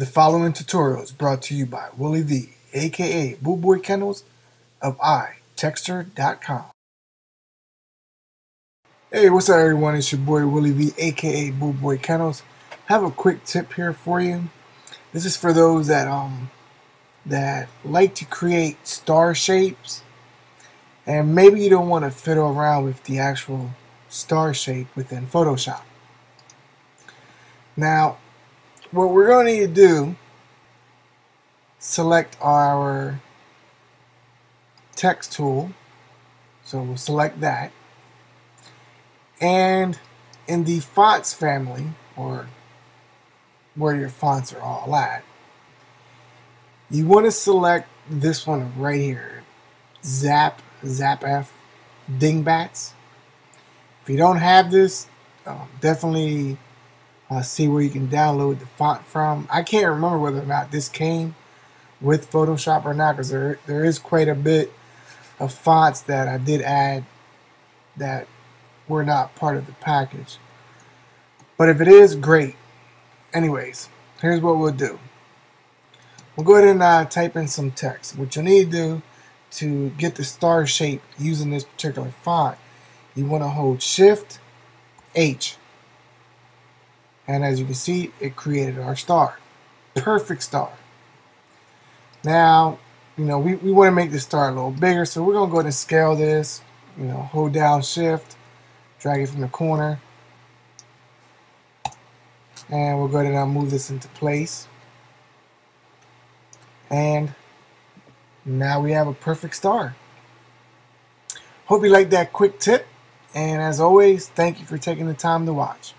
The following tutorial is brought to you by Willie V, aka Bull Boy Kennels of iTechster.com. Hey, what's up everyone? It's your boy Willie V, aka Bull Boy Kennels. have a quick tip here for you. This is for those that um that like to create star shapes and maybe you don't want to fiddle around with the actual star shape within Photoshop. Now, what we're going to need to do, select our text tool. So we'll select that. And in the fonts family, or where your fonts are all at, you want to select this one right here, Zap, Zap F, Dingbats. If you don't have this, um, definitely uh, see where you can download the font from. I can't remember whether or not this came with Photoshop or not because there, there is quite a bit of fonts that I did add that were not part of the package. But if it is, great. Anyways, here's what we'll do. We'll go ahead and uh, type in some text. What you'll need to do to get the star shape using this particular font, you want to hold Shift H and as you can see, it created our star. Perfect star. Now, you know, we, we want to make this star a little bigger, so we're going to go ahead and scale this. You know, hold down shift, drag it from the corner. And we'll go ahead and move this into place. And now we have a perfect star. Hope you liked that quick tip. And as always, thank you for taking the time to watch.